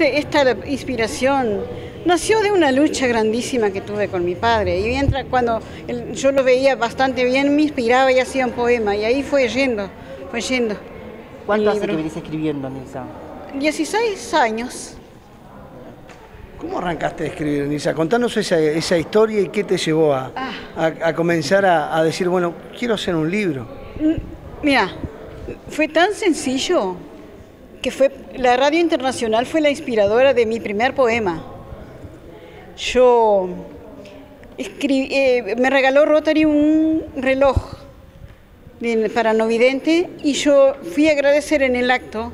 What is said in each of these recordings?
este, esta inspiración nació de una lucha grandísima que tuve con mi padre. Y mientras cuando yo lo veía bastante bien, me inspiraba y hacía un poema. Y ahí fue yendo, fue yendo. ¿Cuánto hace que venís escribiendo, Nisa? 16 años. ¿Cómo arrancaste a escribir, Nisa? Contanos esa, historia y qué te llevó a, ah. comenzar a, decir, bueno, quiero hacer un libro. Mira, fue tan sencillo que fue la radio internacional fue la inspiradora de mi primer poema. Yo escribí, eh, me regaló Rotary un reloj para no vidente y yo fui a agradecer en el acto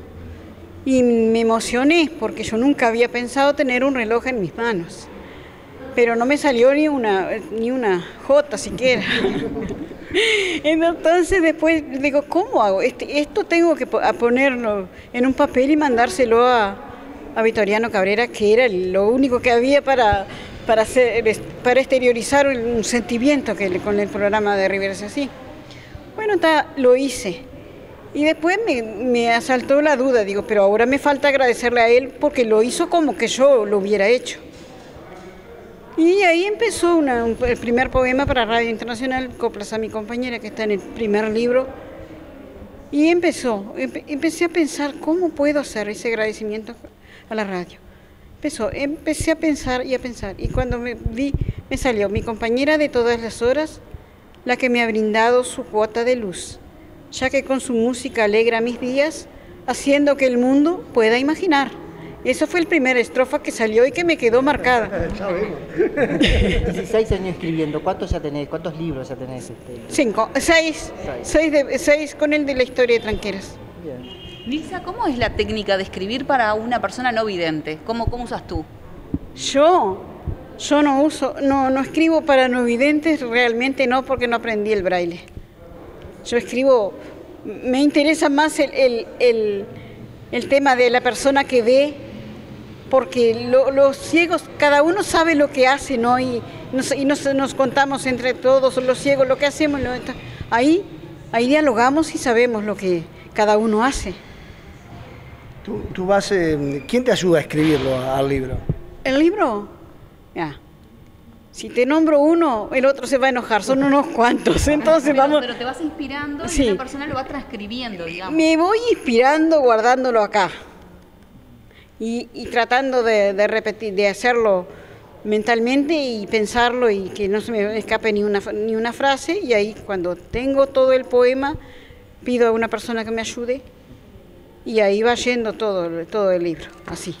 y me emocioné porque yo nunca había pensado tener un reloj en mis manos. Pero no me salió ni una, ni una jota siquiera. Entonces después digo, ¿cómo hago? Este, esto tengo que ponerlo en un papel y mandárselo a, a Vitoriano Cabrera, que era lo único que había para, para, para exteriorizar un sentimiento con el programa de Rivera así. Bueno, lo hice. Y después me, asaltó la duda, digo, pero ahora me falta agradecerle a él porque lo hizo como que yo lo hubiera hecho. Y ahí empezó el primer poema para Radio Internacional, Coplas a mi compañera, que está en el primer libro. Y empezó, empecé a pensar cómo puedo hacer ese agradecimiento a la radio. Empezó, empecé a pensar y a pensar. Y cuando me vi, me salió mi compañera de todas las horas, la que me ha brindado su cuota de luz ya que con su música alegra mis días, haciendo que el mundo pueda imaginar. Eso fue el primer estrofa que salió y que me quedó marcada. 16 años escribiendo, ¿cuántos ya tenés? ¿Cuántos libros ya tenés? Este? Cinco, seis, seis. de, seis con el de la historia de Tranqueras. Lisa, ¿cómo es la técnica de escribir para una persona no vidente? ¿Cómo, cómo usas tú? Yo, yo no uso, no, no escribo para no videntes, realmente no, porque no aprendí el braille. Yo escribo, me interesa más el, tema de la persona que ve, porque los ciegos, cada uno sabe lo que hace, ¿no? Y, nos, y nos, contamos entre todos los ciegos lo que hacemos. Ahí, ahí dialogamos y sabemos lo que cada uno hace. ¿Tú, tú vas, eh, ¿Quién te ayuda a escribirlo al libro? ¿El libro? Ya. Si te nombro uno, el otro se va a enojar, son unos cuantos. Entonces pero, vamos. Pero te vas inspirando y la persona lo va transcribiendo, digamos. Me voy inspirando guardándolo acá. Y, tratando de, repetir, de hacerlo mentalmente y pensarlo y que no se me escape ni una, ni una frase. Y ahí cuando tengo todo el poema, pido a una persona que me ayude y ahí va yendo todo, todo el libro, así.